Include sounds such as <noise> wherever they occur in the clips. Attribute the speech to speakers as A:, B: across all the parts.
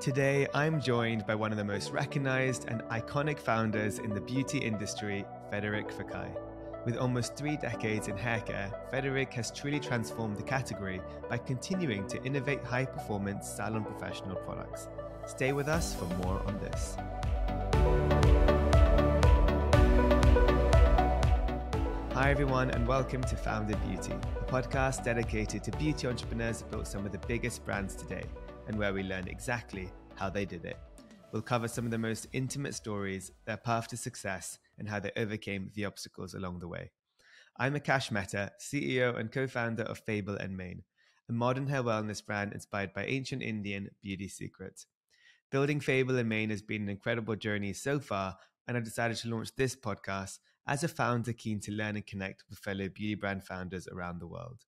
A: Today, I'm joined by one of the most recognized and iconic founders in the beauty industry, Frederic Fekkai. With almost three decades in haircare, Frederic has truly transformed the category by continuing to innovate high performance salon professional products. Stay with us for more on this. Hi, everyone, and welcome to Founded Beauty, a podcast dedicated to beauty entrepreneurs who built some of the biggest brands today and where we learn exactly how they did it. We'll cover some of the most intimate stories, their path to success, and how they overcame the obstacles along the way. I'm Akash Mehta, CEO and co founder of Fable and Mane, a modern hair wellness brand inspired by ancient Indian beauty secrets. Building Fable and Mane has been an incredible journey so far, and I decided to launch this podcast as a founder keen to learn and connect with fellow beauty brand founders around the world.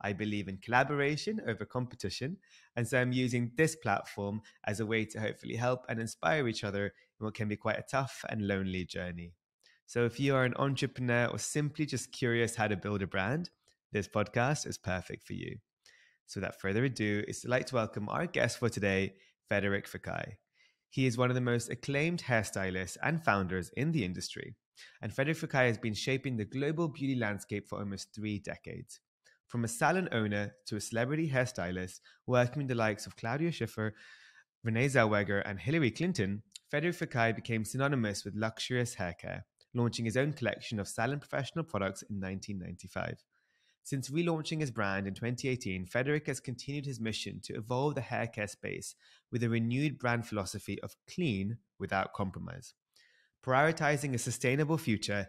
A: I believe in collaboration over competition, and so I'm using this platform as a way to hopefully help and inspire each other in what can be quite a tough and lonely journey. So if you are an entrepreneur or simply just curious how to build a brand, this podcast is perfect for you. So without further ado, it's like to welcome our guest for today, Frederic Fekkai. He is one of the most acclaimed hairstylists and founders in the industry. And Frederic Fekkai has been shaping the global beauty landscape for almost three decades. From a salon owner to a celebrity hairstylist, working with the likes of Claudia Schiffer, Renee Zellweger, and Hillary Clinton, Frederic Fekkai became synonymous with luxurious hair care, launching his own collection of salon professional products in 1995. Since relaunching his brand in 2018, Frederic has continued his mission to evolve the hair care space with a renewed brand philosophy of clean without compromise. Prioritizing a sustainable future,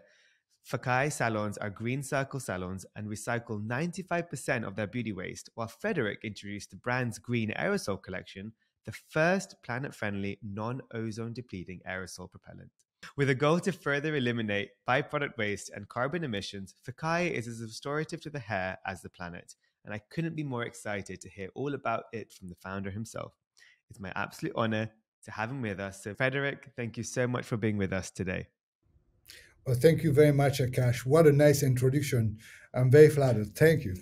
A: Fekkai salons are green circle salons and recycle 95% of their beauty waste, while Frederic introduced the brand's green aerosol collection, the first planet friendly, non ozone depleting aerosol propellant. With a goal to further eliminate byproduct waste and carbon emissions, Fekkai is as restorative to the hair as the planet, and I couldn't be more excited to hear all about it from the founder himself. It's my absolute honor to have him with us. So, Frederic, thank you so much for being with us today.
B: Well, thank you very much, Akash. What a nice introduction. I'm very flattered. Thank you.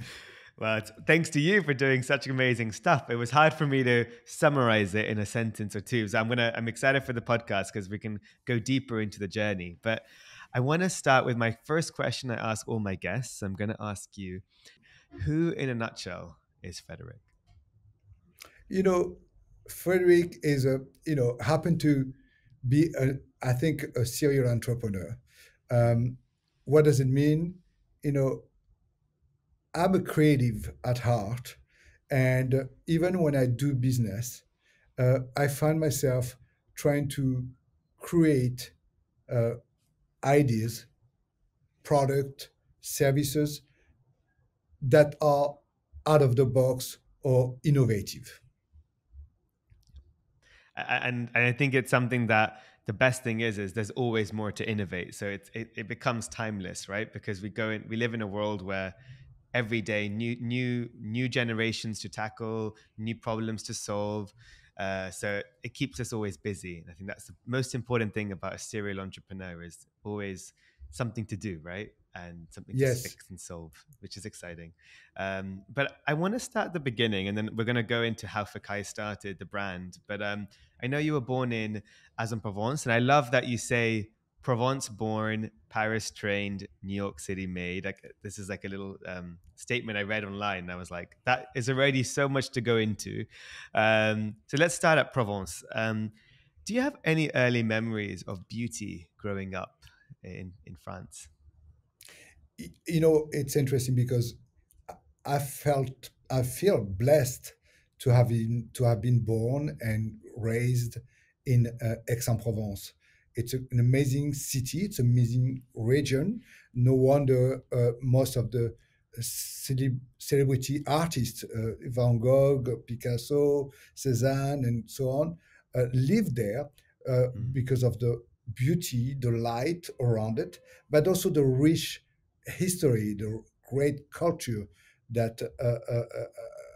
A: Well, thanks to you for doing such amazing stuff. It was hard for me to summarize it in a sentence or two. So I'm gonna I'm excited for the podcast because we can go deeper into the journey. But I want to start with my first question I ask all my guests. I'm gonna ask you, who in a nutshell is Frederic?
B: You know, Frederic is a you know happened to be a I think a serial entrepreneur. Um, what does it mean? You know, I'm a creative at heart, and even when I do business, uh, I find myself trying to create uh, ideas, product, services that are out of the box or innovative.
A: And, and I think it's something that the best thing is is there's always more to innovate. So it, it, it becomes timeless right? Because we go in we live in a world where every day new new new generations to tackle new problems to solve. Uh, so it keeps us always busy. And i think that's the most important thing about a serial entrepreneur is always something to do right? And something yes. to fix and solve which is exciting. Um, but i want to start at the beginning and then we're going to go into how Fekkai started the brand. But um, i know you were born in aix-en-provence and i love that you say Provence born, Paris trained, New York City made. Like this is like a little um, statement I read online. I was like, that is already so much to go into. Um, so let's start at Provence. Um, do you have any early memories of beauty growing up in in France?
B: You know, it's interesting because I felt I feel blessed to have been to have been born and raised in uh, Aix-en-Provence it's an amazing city. It's an amazing region. No wonder uh, most of the cele- celebrity artists, uh, Van Gogh, Picasso, Cézanne, and so on, uh, live there mm. because of the beauty, the light around it, but also the rich history, the great culture that uh, uh,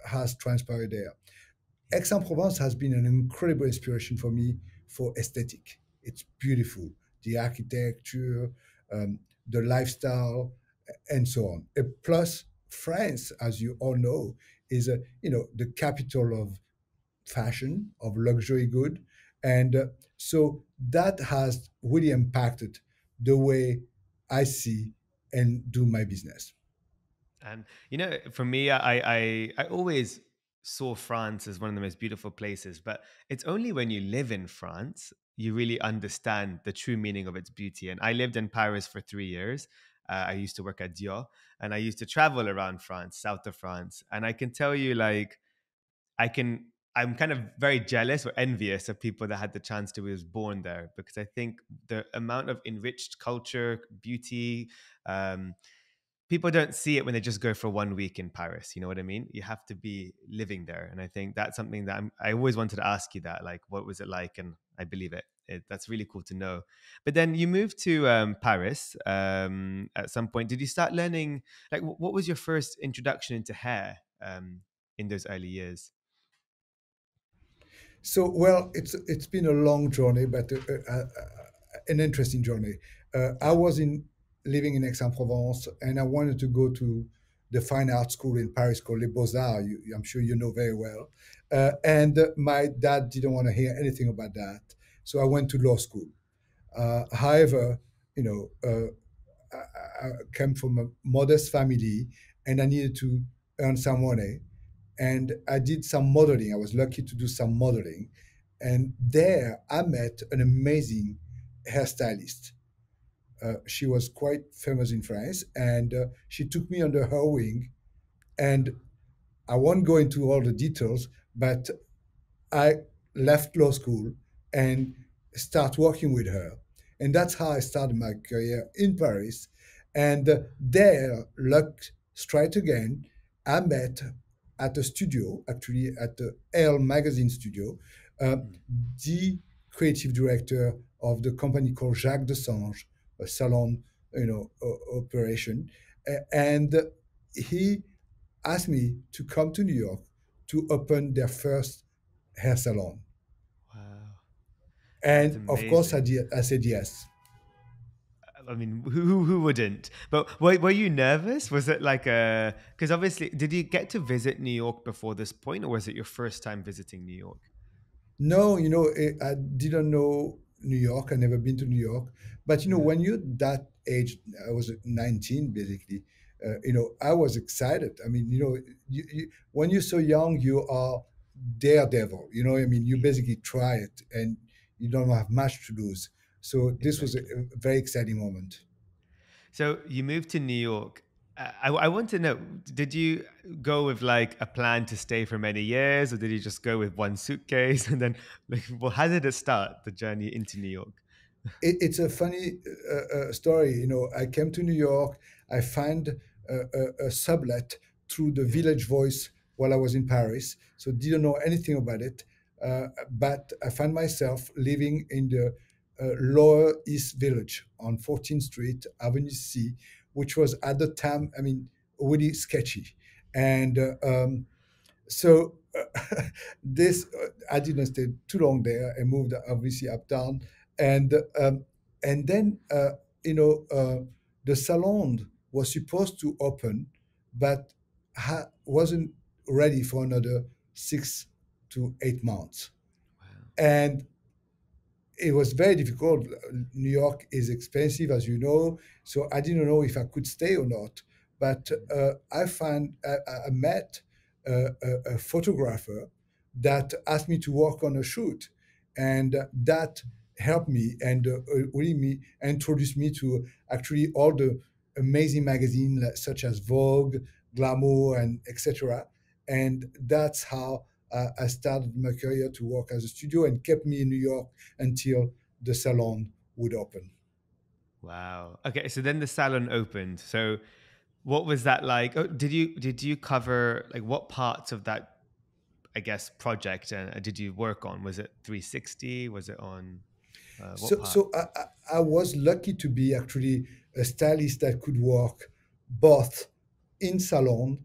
B: has transpired there. Aix-en-Provence has been an incredible inspiration for me for aesthetic it's beautiful. The architecture, um, the lifestyle, and so on. Plus, France, as you all know, is a you know the capital of fashion, of luxury good. And uh, so that has really impacted the way I see and do my business.
A: And you know, for me, I I I always saw France as one of the most beautiful places, but it's only when you live in France you really understand the true meaning of its beauty. And I lived in Paris for three years. Uh, I used to work at Dior, and I used to travel around France, south of France, and I can tell you, like, I can. I'm kind of very jealous or envious of people that had the chance to be born there because I think the amount of enriched culture, beauty, um, people don't see it when they just go for one week in Paris. You know what I mean? You have to be living there, and I think that's something that I'm, I always wanted to ask you that, like, what was it like? And I believe it. it that's really cool to know. But then you moved to um, Paris um, at some point. Did you start learning? Like, what was your first introduction into hair um, in those early years?
B: So, well, it's it's been a long journey, but uh, uh, uh an interesting journey. Uh, I was in living in Aix-en-Provence, and I wanted to go to the fine art school in Paris called Les Beaux Arts. I'm sure you know very well. Uh, and my dad didn't want to hear anything about that, so I went to law school. Uh, however, you know, uh, I, I came from a modest family, and I needed to earn some money, and I did some modeling. I was lucky to do some modeling, and there I met an amazing hairstylist uh, she was quite famous in France, and uh, she took me under her wing. And I won't go into all the details, but I left law school and start working with her, and that's how I started my career in Paris. And uh, there, luck straight again. I met at a studio, actually at the Elle magazine studio, uh, the creative director of the company called Jacques Dessange, a salon, you know, operation, and he asked me to come to New York to open their first hair salon. Wow! And of course, I did. I said yes.
A: I mean, who who wouldn't? But were, were you nervous? Was it like a because obviously, did you get to visit New York before this point, or was it your first time visiting New York?
B: No, you know, I didn't know New York. I never been to New York, but you know, when you're that age, I was 19 basically. Uh, you know, I was excited. I mean, you know, you, you, when you're so young, you are daredevil. You know, I mean, you basically try it, and you don't have much to lose. So this was a, a very exciting moment.
A: So you moved to New York. I, I want to know: Did you go with like a plan to stay for many years, or did you just go with one suitcase <laughs> and then, like, well, how did it start the journey into New York?
B: it, it's a funny uh, uh, story. You know, I came to New York. I find a, a, a, sublet through the Village Voice while I was in Paris, so didn't know anything about it. Uh, but I found myself living in the uh, Lower East Village on 14th Street, Avenue C, which was at the time, I mean, really sketchy. And uh, um, so <laughs> uh, this, I didn't stay too long there. I moved obviously uptown and um, and then uh, you know uh, the salon was supposed to open, but ha- wasn't ready for another six to eight months, wow. and it was very difficult. New York is expensive, as you know, so I didn't know if I could stay or not. But uh, I found I, I met a, a, a, photographer that asked me to work on a shoot, and that helped me and uh, uh, really me introduced me to actually all the amazing magazines such as Vogue, Glamour, and etc. And that's how uh, I started my career to work as a studio and kept me in New York until the salon would open.
A: Wow. Okay, so then the salon opened. So what was that like? Oh, did you did you cover like what parts of that I guess project and uh, did you work on? Was it 360? Was it on
B: uh, so, so I, I was lucky to be actually a stylist that could work both in salon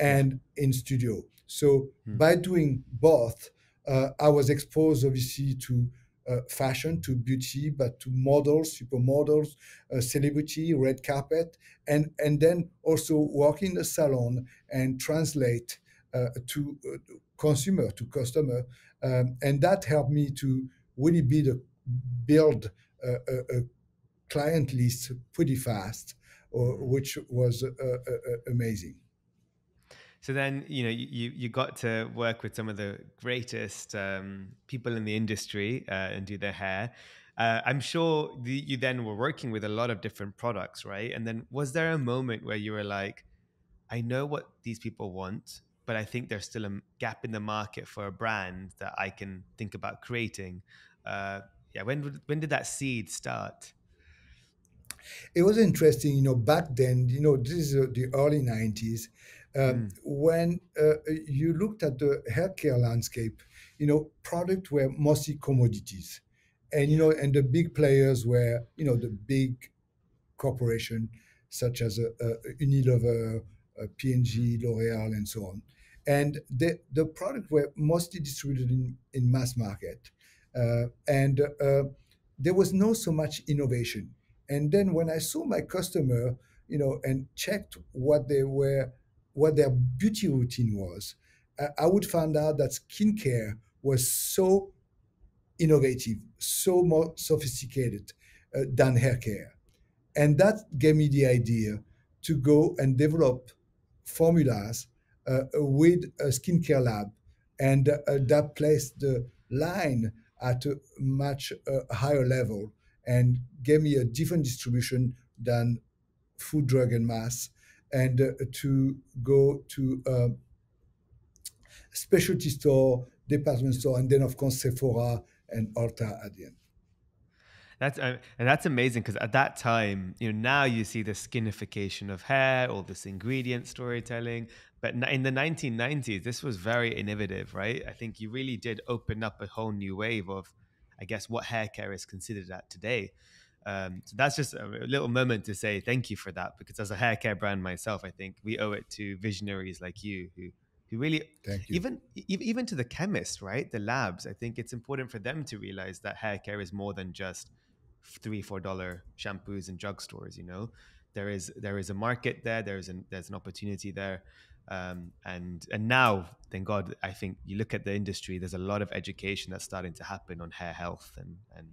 B: and in studio. So hmm. by doing both, uh, I was exposed obviously to uh, fashion, to beauty, but to models, supermodels, uh, celebrity, red carpet, and and then also work in the salon and translate uh, to uh, consumer, to customer, um, and that helped me to really build a, build a, a, a client list pretty fast, or, which was uh, uh, uh, amazing.
A: So then, you know, you you got to work with some of the greatest um, people in the industry uh, and do their hair. Uh, I'm sure the, you then were working with a lot of different products, right? And then, was there a moment where you were like, "I know what these people want, but I think there's still a gap in the market for a brand that I can think about creating"? Uh, yeah, when when did that seed start?
B: It was interesting, you know, back then, you know, this is the early 90s, um, mm. when uh, you looked at the healthcare landscape, you know, products were mostly commodities. And, you know, and the big players were, you know, the big corporation such as uh, uh, Unilever, uh, P&G, L'Oreal, and so on. And the, the products were mostly distributed in, in mass market. Uh, and uh, there was no so much innovation and then when I saw my customer, you know, and checked what they were, what their beauty routine was, I would find out that skincare was so innovative, so more sophisticated uh, than hair care. And that gave me the idea to go and develop formulas uh, with a skincare lab. And uh, that placed the line at a much uh, higher level and gave me a different distribution than food, drug, and mass, and uh, to go to a specialty store, department store, and then of course Sephora and Ulta at the end.
A: That's uh, and that's amazing because at that time, you know, now you see the skinification of hair, all this ingredient storytelling. But in the 1990s, this was very innovative, right? I think you really did open up a whole new wave of I guess, what hair care is considered at today. Um, so that's just a little moment to say thank you for that because as a hair care brand myself, I think we owe it to visionaries like you who who really even even to the chemists, right? The labs. I think it's important for them to realize that hair care is more than just three four dollar shampoos in drugstores. You know, there is there is a market there. There's an there's an opportunity there. Um, and and now, thank God, I think you look at the industry. There's a lot of education that's starting to happen on hair health, and and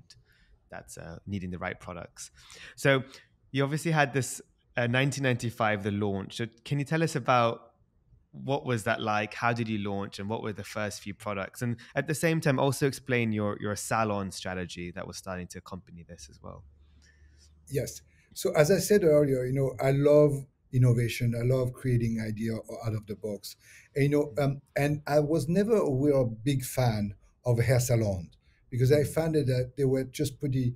A: that's uh, needing the right products. So you obviously had this uh, 1995, the launch. So can you tell us about what was that like? How did you launch, and what were the first few products? And at the same time, also explain your your salon strategy that was starting to accompany this as well.
B: Yes. So as I said earlier, you know, I love innovation. I love creating idea out of the box. And, you know, um, and I was never a real big fan of hair salon because I found that they were just pretty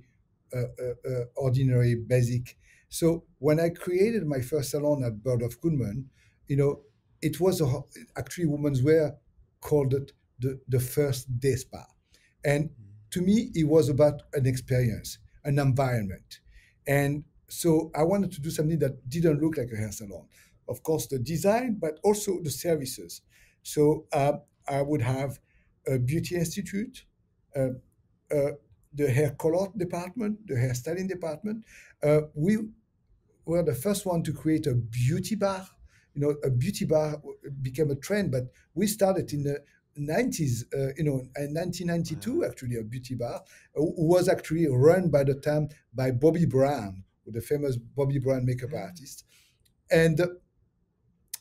B: uh, uh, uh, ordinary, basic. So when I created my first salon at Bergdorf Goodman, you know, it was a, actually women's wear called it the, the first day spa. And to me, it was about an experience, an environment. And so I wanted to do something that didn't look like a hair salon. Of course, the design, but also the services. So uh, I would have a beauty institute, uh, the hair color department, the hairstyling department. Uh, we were the first one to create a beauty bar. You know, a beauty bar became a trend, but we started in the 90s, uh, you know, in 1992, actually, a beauty bar uh, was actually run by the time by Bobbi Brown, the famous Bobbi Brown makeup mm. artist. And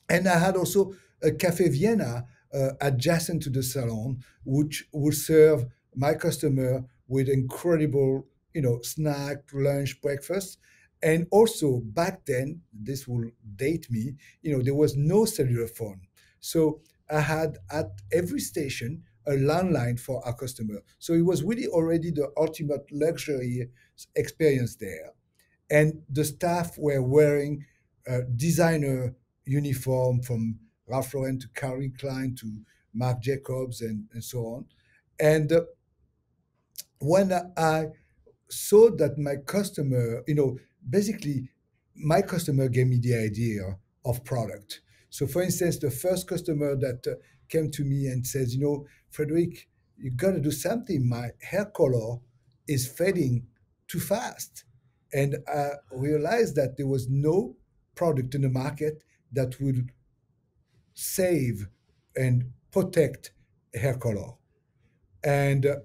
B: and I had also a Cafe Vienna uh, adjacent to the salon, which would serve my customer with incredible, you know, snack, lunch, breakfast. And also back then, this will date me, you know, there was no cellular phone. So I had at every station a landline for our customer. So it was really already the ultimate luxury experience there and the staff were wearing designer uniform from Ralph Lauren to Calvin Klein to Marc Jacobs and, and so on. And uh, when I saw that my customer, you know, basically my customer gave me the idea of product. So, for instance, the first customer that uh, came to me and says, you know, Frederic, you got to do something. My hair color is fading too fast. And I realized that there was no product in the market that would save and protect hair color, and uh,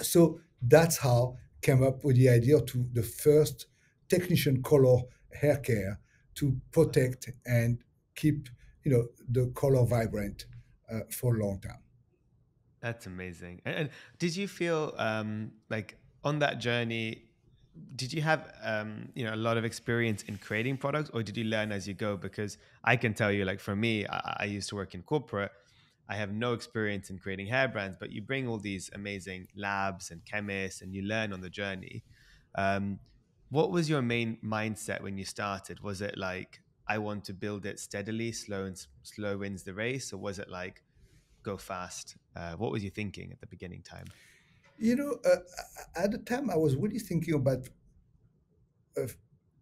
B: so that's how came up with the idea to the first technician color hair care to protect and keep you know the color vibrant uh, for a long time.
A: That's amazing. And, and did you feel um, like on that journey? Did you have um, you know a lot of experience in creating products, or did you learn as you go? Because I can tell you, like for me, I, I used to work in corporate. I have no experience in creating hair brands, but you bring all these amazing labs and chemists, and you learn on the journey. Um, what was your main mindset when you started? Was it like I want to build it steadily, slow and slow wins the race, or was it like go fast? Uh, what was you thinking at the beginning time?
B: You know, uh, at the time I was really thinking about uh,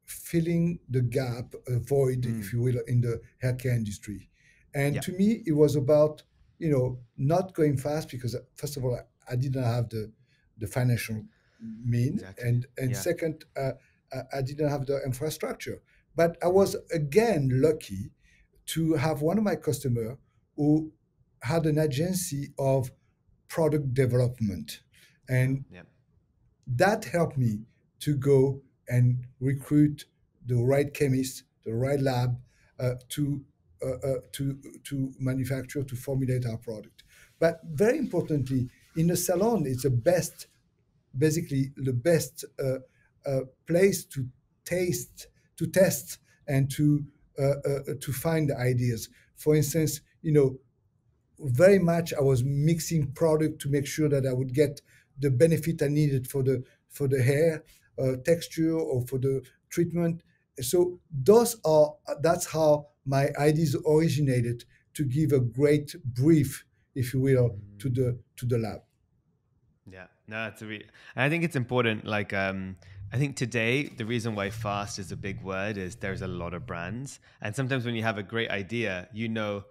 B: filling the gap, a void, mm. if you will, in the haircare industry. And yeah. to me, it was about you know not going fast because first of all, I, I didn't have the the financial mean, exactly. and and yeah. second, uh, I didn't have the infrastructure. But I was again lucky to have one of my customer who had an agency of product development, and yeah. that helped me to go and recruit the right chemist, the right lab uh, to to to manufacture to formulate our product. But very importantly, in the salon, it's the best, basically the best uh, uh, place to taste, to test, and to uh, uh, to find ideas. For instance, you know, very much I was mixing product to make sure that I would get the benefit I needed for the for the hair uh, texture or for the treatment. So those are that's how my ideas originated to give a great brief, if you will, mm. to the to the lab.
A: Yeah, no, that's a re- I think it's important. Like, um, I think today the reason why fast is a big word is there's a lot of brands, and sometimes when you have a great idea, you know,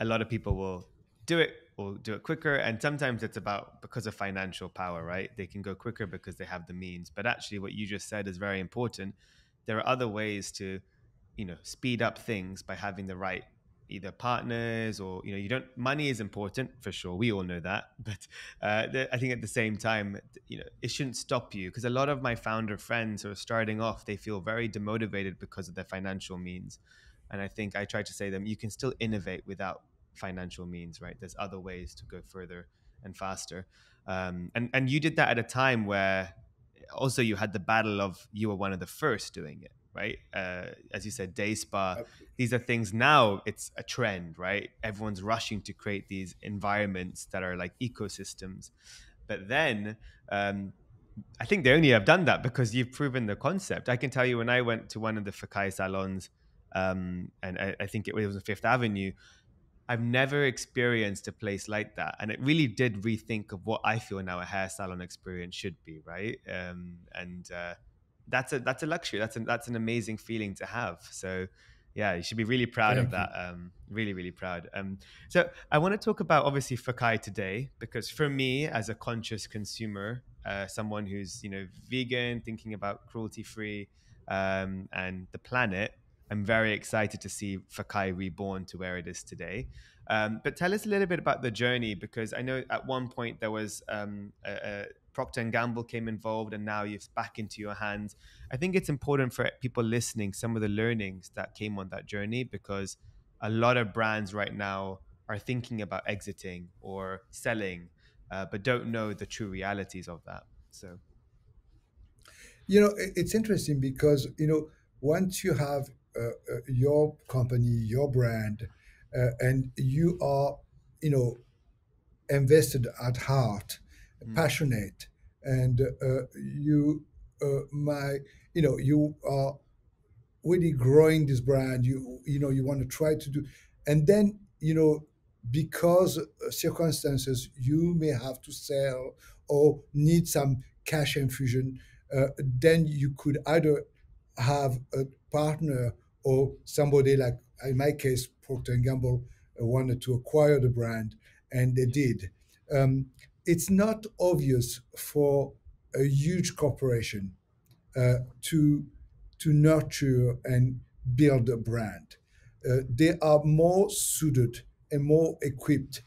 A: a lot of people will do it will do it quicker and sometimes it's about because of financial power right they can go quicker because they have the means but actually what you just said is very important there are other ways to you know speed up things by having the right either partners or you know you don't money is important for sure we all know that <laughs> but uh, the, i think at the same time you know it shouldn't stop you because a lot of my founder friends who are starting off they feel very demotivated because of their financial means and i think i try to say to them you can still innovate without financial means right? There's other ways to go further and faster um, and and you did that at a time where also you had the battle of you were one of the first doing it right? Uh, as you said, day spa. These are things now. It's a trend, right? Everyone's rushing to create these environments that are like ecosystems. But then, um, I think they only have done that because you've proven the concept. I can tell you when I went to one of the Fekkai salons, um, and I, I, think it was on Fifth Avenue. I've never experienced a place like that, and it really did rethink of what I feel now a hair salon experience should be, right? Um, and uh, that's a that's a luxury. That's an that's an amazing feeling to have. So yeah, you should be really proud Thank of that. Um, really, really proud. Um, so I want to talk about obviously Fekkai today because for me, as a conscious consumer, uh, someone who's you know vegan, thinking about cruelty free um, and the planet, I'm very excited to see Fekkai reborn to where it is today. Um, but tell us a little bit about the journey because I know at one point there was um, a, a Procter and Gamble came involved, and now you've back into your hands. I think it's important for people listening some of the learnings that came on that journey because a lot of brands right now are thinking about exiting or selling, uh, but don't know the true realities of that. So,
B: you know, it's interesting because you know once you have uh, uh, your company, your brand, uh, and you are, you know, invested at heart mm. passionate, and uh, you uh, my you know you are really growing this brand. You you know you want to try to do, and then you know because uh, circumstances you may have to sell or need some cash infusion. Then you could either have a partner or somebody like in my case procter & gamble wanted to acquire the brand and they did um, it's not obvious for a huge corporation uh, to to nurture and build a brand. Uh, they are more suited and more equipped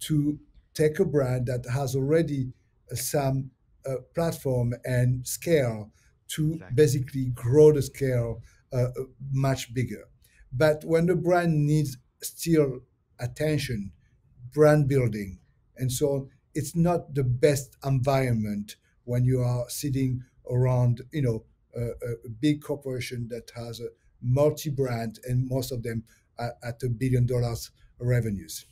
B: to take a brand that has already some uh, platform and scale to exactly. basically grow the scale uh, uh, much bigger. But when the brand needs still attention, brand building, and so on, it's not the best environment when you are sitting around, you know, a, a big corporation that has a multi-brand and most of them at a billion dollars revenues.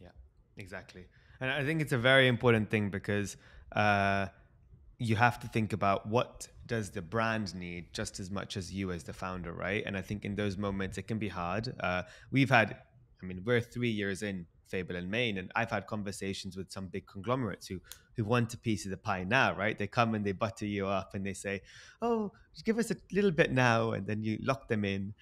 A: Yeah, exactly. And I think it's a very important thing because uh, you have to think about what does the brand need just as much as you as the founder, right? And I think in those moments it can be hard. Uh, we've had, I mean, we're three years in Fable and Mane. and I've had conversations with some big conglomerates who who want a piece of the pie now, right? They come and they butter you up and they say, "Oh, give us a little bit now," and then you lock them in.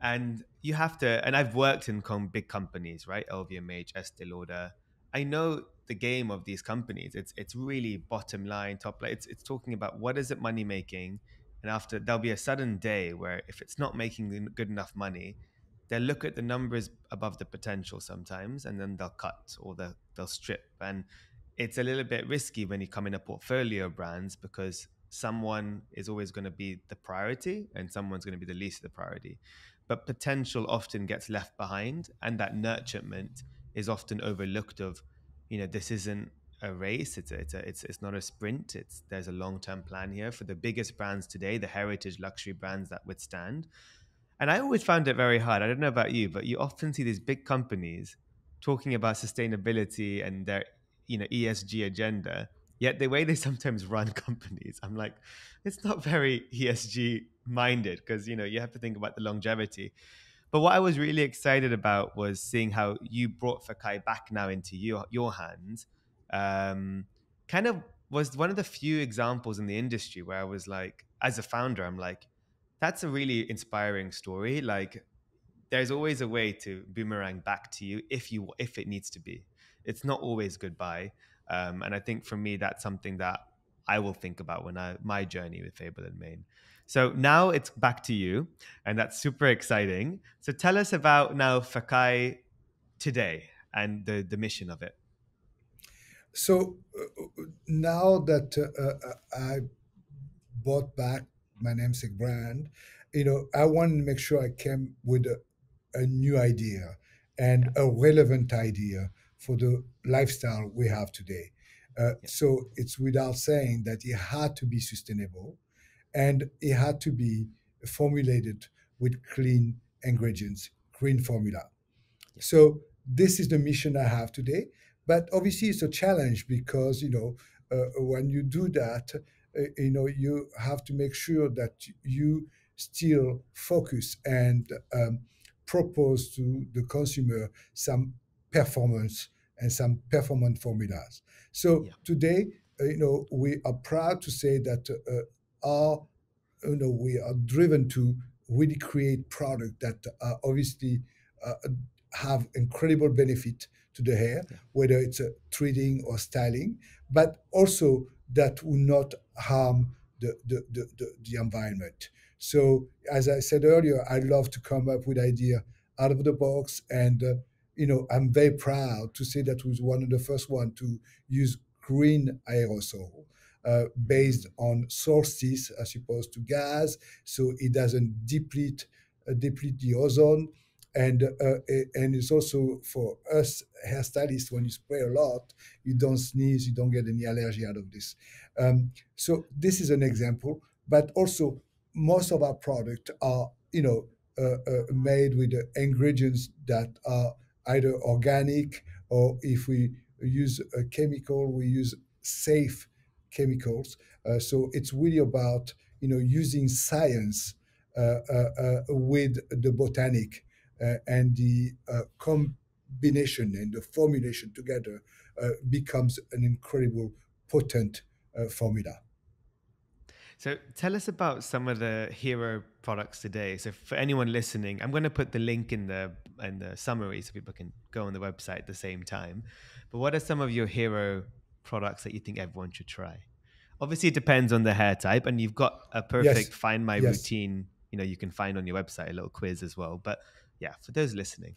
A: And you have to. And I've worked in com- big companies, right? LVMH, Estee Lauder. I know the game of these companies. It's it's really bottom line, top line. It's it's talking about what is it money making, and after there'll be a sudden day where if it's not making good enough money, they'll look at the numbers above the potential sometimes, and then they'll cut or they'll they'll strip. And it's a little bit risky when you come in a portfolio brands because someone is always going to be the priority and someone's going to be the least of the priority. But potential often gets left behind, and that nurturement is often overlooked. Of you know this isn't a race it's a, it's a, it's it's not a sprint it's there's a long-term plan here for the biggest brands today the heritage luxury brands that withstand and i always found it very hard i don't know about you but you often see these big companies talking about sustainability and their you know esg agenda yet the way they sometimes run <laughs> companies i'm like it's not very esg minded because you know you have to think about the longevity but what I was really excited about was seeing how you brought Fekkai back now into your your hands. Um, kind of was one of the few examples in the industry where I was like, as a founder, I'm like, that's a really inspiring story. Like, there's always a way to boomerang back to you if you if it needs to be. It's not always goodbye. Um, and I think for me, that's something that I will think about when I my journey with Fable and Mane. So now it's back to you, and that's super exciting. So tell us about now Fekkai today and the, the mission of it.
B: So uh, now that uh, uh, I bought back my namesake brand, you know, I wanted to make sure I came with a, a new idea and a relevant idea for the lifestyle we have today. Uh, yeah. So it's without saying that it had to be sustainable and it had to be formulated with clean ingredients, clean formula. So this is the mission I have today. But obviously, it's a challenge because you know uh, when you do that, you know you have to make sure that you still focus and um, propose to the consumer some performance and some performance formulas. So yeah. today, uh, you know, we are proud to say that uh, are you know we are driven to really create product that uh, obviously uh, have incredible benefit to the hair, yeah. whether it's a treating or styling, but also that will not harm the, the, the, the, the environment. So as I said earlier, I love to come up with idea out of the box, and uh, you know I'm very proud to say that was one of the first one to use green aerosol uh, based on sources as opposed to gas, so it doesn't deplete uh, deplete the ozone. And uh, and it's also for us hairstylists when you spray a lot, you don't sneeze, you don't get any allergy out of this. Um, so this is an example, but also most of our products are you know uh, uh, made with ingredients that are either organic or if we use a chemical, we use safe chemicals. Uh, so it's really about you know using science uh, uh, with the botanic Uh, and the uh, combination and the formulation together uh, becomes an incredible potent formula.
A: So tell us about some of the hero products today. So for anyone listening, I'm going to put the link in the in the summary so people can go on the website at the same time. But what are some of your hero products that you think everyone should try? Obviously, it depends on the hair type, and you've got a perfect yes. find my yes. routine. You know, you can find on your website a little quiz as well. But yeah, for those listening,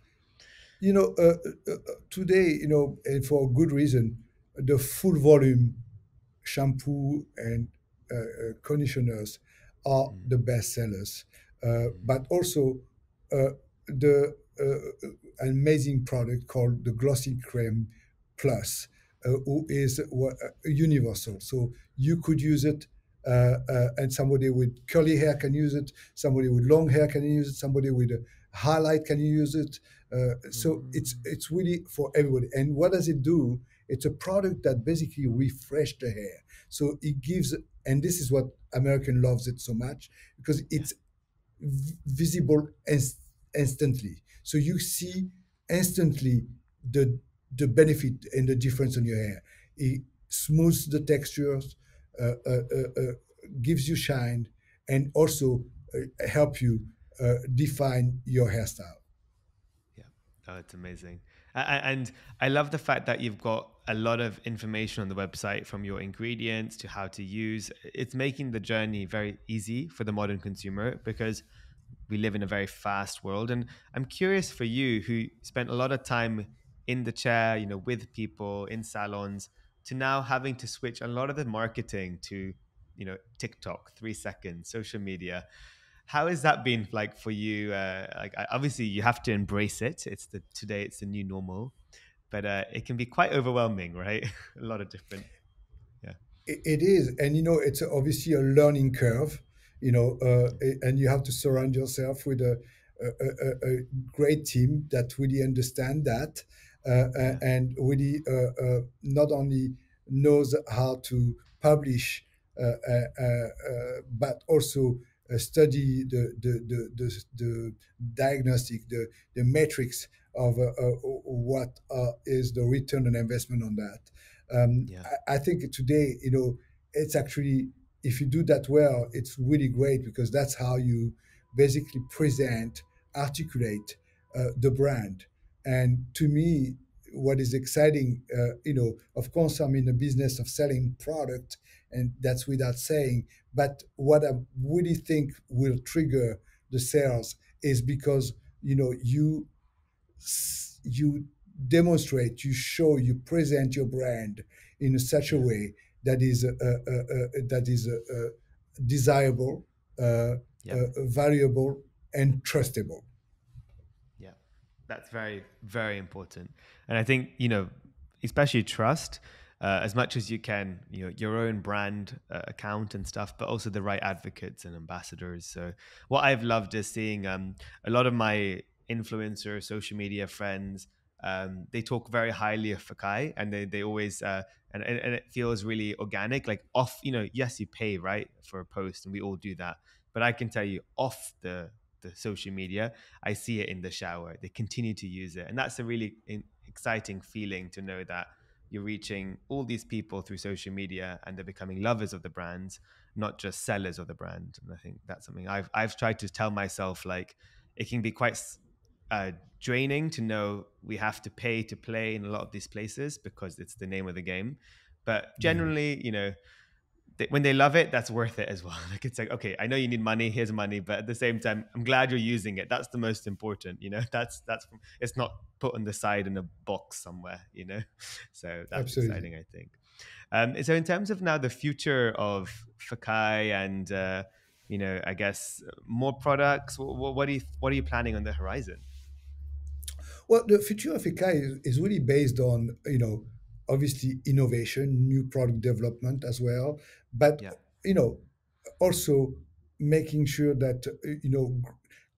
B: you know, uh, uh, uh, today, you know, and for a good reason, the full volume shampoo and uh, uh, conditioners are mm. the best sellers. Mm. But also, the amazing product called the Glossy Cream Plus, who is universal. So you could use it uh, uh, and somebody with curly hair can use it. Somebody with long hair can use it. Somebody with a highlight can you use it. Uh, so mm-hmm. it's it's really for everybody. And what does it do? It's a product that basically refreshes the hair. So it gives, and this is what American loves it so much because it's v- visible inst- instantly. So you see instantly the the benefit and the difference on your hair. It smooths the textures uh, uh, uh, gives you shine, and also help you Uh, define your hairstyle.
A: Yeah, oh, it's amazing. And I love the fact that you've got a lot of information on the website from your ingredients to how to use. It's making the journey very easy for the modern consumer because we live in a very fast world. And I'm curious for you, who spent a lot of time in the chair, you know, with people in salons, to now having to switch a lot of the marketing to you know tiktok three seconds social media how has that been like for you uh, like obviously you have to embrace it. It's the today it's the new normal but uh, it can be quite overwhelming right? <laughs> A lot of different
B: yeah. It is. And you know it's obviously a learning curve you know uh, and you have to surround yourself with a, a, a, a great team that really understand that uh, yeah. and really uh, uh, not only knows how to publish, but also study the, the, the, the, the diagnostic, the, the metrics of what is the return on investment on that. Um, yeah. I, I think today, you know, it's actually if you do that well, it's really great because that's how you basically present, articulate uh, the brand. And to me, what is exciting, uh, you know, of course, I'm in the business of selling product, and that's without saying. But what I really think will trigger the sales is because you know you you demonstrate, you show, you present your brand in such a way that is uh, uh, uh, that is uh, uh, desirable, uh, valuable, and trustable
A: that's very very important. And i think you know especially trust uh, as much as you can you know your own brand uh, account and stuff but also the right advocates and ambassadors. So what i've loved is seeing um, a lot of my influencer social media friends um, they talk very highly of Fekkai and they, they always uh, and, and it feels really organic like off you know yes you pay right for a post and we all do that. But i can tell you off the the social media, I see it in the shower. They continue to use it. And that's a really exciting feeling to know that you're reaching all these people through social media and they're becoming lovers of the brand, not just sellers of the brand. And I think that's something I've, I've tried to tell myself like it can be quite uh, draining to know we have to pay to play in a lot of these places because it's the name of the game. But generally, you know, they, when they love it, that's worth it as well. <laughs> Like it's like, okay, I know you need money. Here's money, but at the same time, I'm glad you're using it. That's the most important. You know, <laughs> that's that's it's not put on the side in a box somewhere. You know, <laughs> so that's Absolutely. exciting. I think. Um, so in terms of now the future of Fekkai and uh, you know, I guess more products. What, what, are you what are you planning on the horizon?
B: Well, the future of Fekkai is, is really based on you know obviously innovation, new product development as well, but yeah. you know also making sure that you know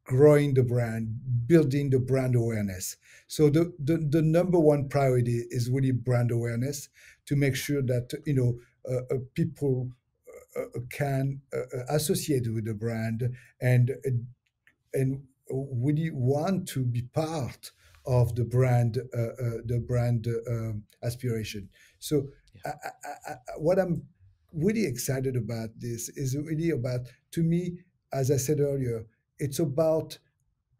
B: growing the brand, building the brand awareness. So the, the, the number one priority is really brand awareness to make sure that you know uh, uh, people uh, uh can uh, uh, associate with the brand and and really want to be part of the brand uh, uh, the brand um, aspiration. So yeah. I, I, I, what I'm really excited about this is really about to me, as I said earlier, it's about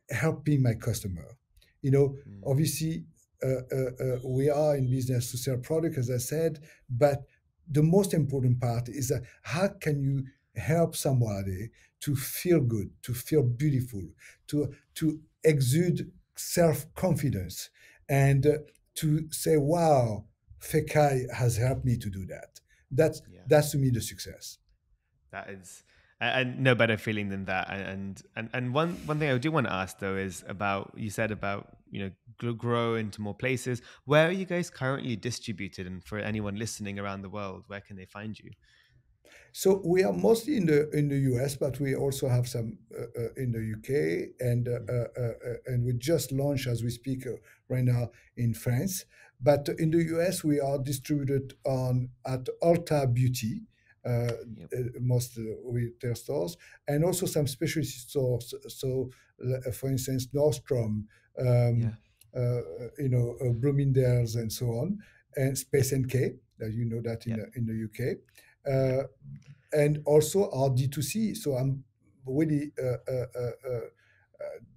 B: helping my customer. You know, mm. obviously uh, uh, uh, we are in business to sell product, as I said, but the most important part is that how can you help somebody to feel good, to feel beautiful, to to exude self confidence and uh, to say, wow, Fekkai has helped me to do that. That's yeah. that's to me the success.
A: That is, and no better feeling than that. And and and one one thing I do want to ask though is about you said about you know grow into more places. Where are you guys currently distributed? And for anyone listening around the world, where can they find you?
B: So we are mostly in the in the US, but we also have some uh, uh, in the UK, and uh, uh, uh, uh, and we just launched as we speak right now in France. But in the US, we are distributed on at Ulta Beauty, yep. most retail stores, and also some specialty stores. So, for instance, Nordstrom, um, yeah. you know, Bloomingdale's, and so on, and Space NK. you know that in the, in the UK. Uh, and also our D2C. So I'm really uh, uh,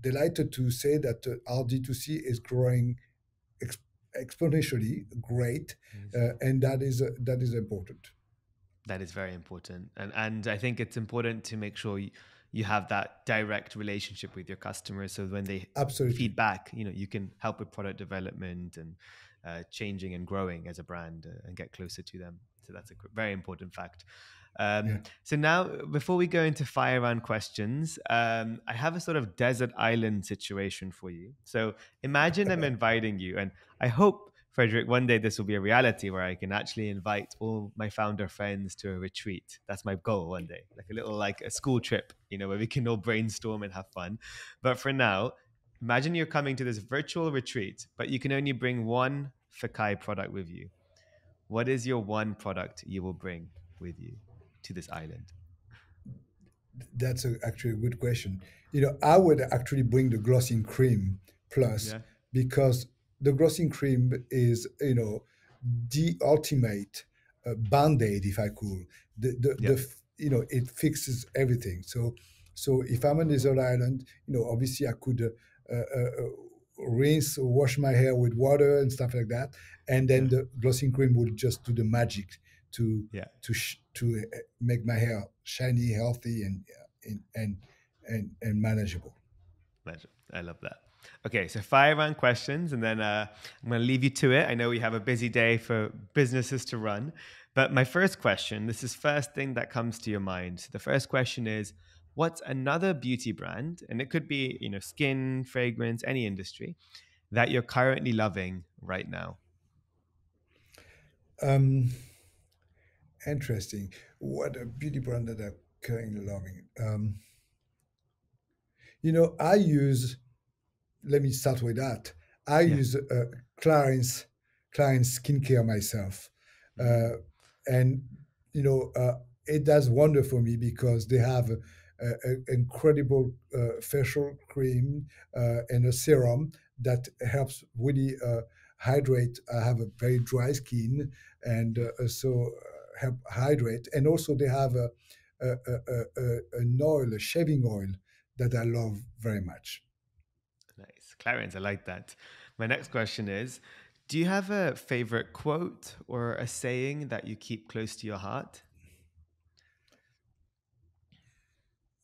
B: delighted to say that our D2C is growing ex- exponentially great, and that is that is important.
A: That is very important, and and I think it's important to make sure. You, you have that direct relationship with your customers so when they
B: Absolutely.
A: feedback you know you can help with product development and uh, changing and growing as a brand uh, and get closer to them so that's a very important fact. Um, yeah. So now, before we go into fire round questions, um, I have a sort of desert island situation for you. So imagine I'm <laughs> inviting you, and I hope, Frederic, one day this will be a reality where I can actually invite all my founder friends to a retreat. That's my goal one day, like a little like a school trip, you know, where we can all brainstorm and have fun. But for now, imagine you're coming to this virtual retreat, but you can only bring one Fekkai product with you what is your one product you will bring with you to this island?
B: That's a, actually a good question. You know, I would actually bring the glossing cream plus yeah. because the glossing cream is, you know, the ultimate uh, band-aid, if I could. The, the, yeah. the, you know, it fixes everything. So, so if I'm on desert island, you know, obviously I could uh, uh, uh rinse, wash my hair with water and stuff like that, and then yeah. the glossing cream will just do the magic to yeah. to sh- to uh, make my hair shiny, healthy, and and and and, and manageable.
A: I love that. Okay, so five round questions, and then uh, I'm going to leave you to it. I know we have a busy day for businesses to run, but my first question this is first thing that comes to your mind. So The first question is what's another beauty brand, and it could be, you know, skin, fragrance, any industry, that you're currently loving right now?
B: Um, interesting. What a beauty brand that I'm currently loving. Um, you know, I use. Let me start with that. I yeah. use uh, Clarins Clarins skincare myself, mm-hmm. uh, and you know, uh, it does wonder for me because they have incredible uh, facial cream uh, and a serum that helps really uh, hydrate. I have a very dry skin, and so help hydrate. And also they have a, a, a, a, an oil, a shaving oil that I love very much.
A: Nice. Clarins, I like that. My next question is Do you have a favorite quote or a saying that you keep close to your heart?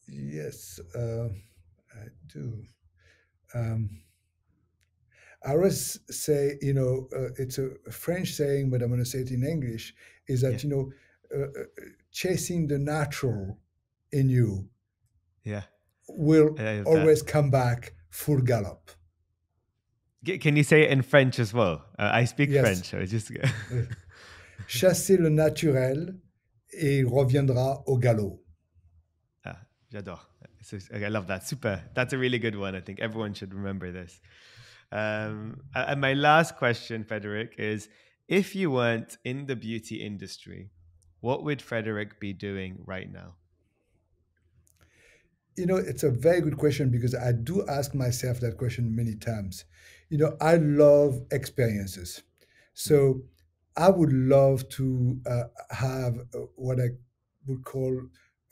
B: Yes, uh, I do. Um, I always say, you know, uh, it's a French saying, but I'm going to say it in English, is that, yeah. you know, uh, uh chasing the natural in you
A: yeah.
B: will always that. come back full gallop.
A: Can you say it in French as well? Uh, I speak yes. French. I just <laughs>
B: Chasser le naturel et il reviendra au galop.
A: J'adore. I love that. Super. That's a really good one. I think everyone should remember this. Um, and my last question, Frederic, is if you weren't in the beauty industry, what would Frederic be doing right now?
B: You know, it's a very good question because I do ask myself that question many times. You know, I love experiences. So I would love to uh, have uh, what I would call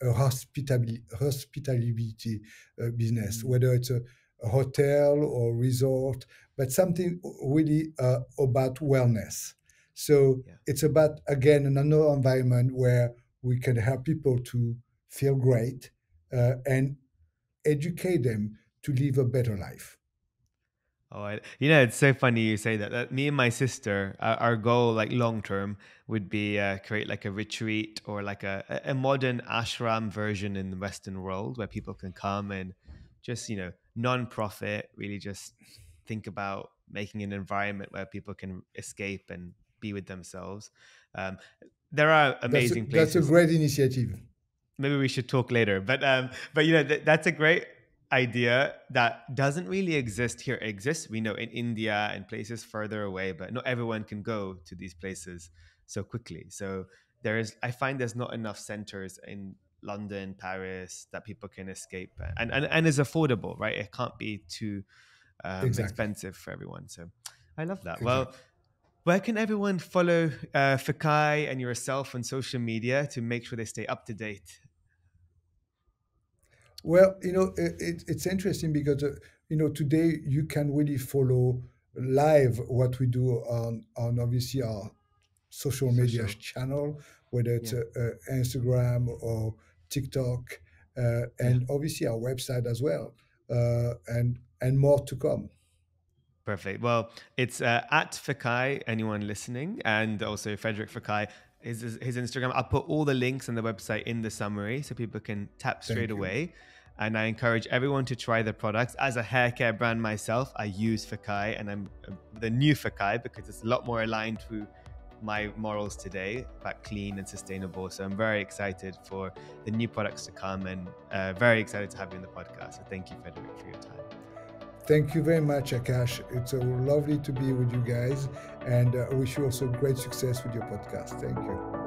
B: a hospitality, hospitality uh, business, mm-hmm. whether it's a, a, hotel or resort, but something really uh, about wellness. So yeah. it's about, again, another environment where we can help people to feel great uh, and educate them to live a better life.
A: Oh, I, you know, it's so funny you say that. that me and my sister, our, our goal, like long term, would be uh, create like a retreat or like a, a modern ashram version in the Western world where people can come and just, you know, non-profit, really just think about making an environment where people can escape and be with themselves. Um, there are amazing
B: that's a,
A: places.
B: That's a great initiative.
A: Maybe we should talk later, but um, but you know th- that's a great idea that doesn't really exist here. It exists, we know, in India and places further away, but not everyone can go to these places so quickly. So there is, I find, there's not enough centers in London, Paris that people can escape and and, and is affordable, right? It can't be too um, exactly. expensive for everyone. So I love that. Exactly. Well, where can everyone follow uh, Fekkai and yourself on social media to make sure they stay up to date?
B: Well, you know, it, it's interesting because, uh, you know, today you can really follow live what we do on, on obviously our social media channel, whether it's yeah. uh, uh, Instagram or TikTok, uh, and yeah. obviously our website as well, uh, and and more to come.
A: Perfect. Well, it's uh, at Fekkai, anyone listening, and also Frederic Fekkai. His, his Instagram. I'll put all the links and the website in the summary so people can tap straight away. And I encourage everyone to try the products. As a hair care brand myself, I use Fekkai and I'm uh, the new Fekkai because it's a lot more aligned to my morals today about clean and sustainable. So I'm very excited for the new products to come and uh, very excited to have you in the podcast. So thank you, Frederic, for your time.
B: Thank you very much, Akash. It's uh, lovely to be with you guys, and uh, I wish you also great success with your podcast. Thank you.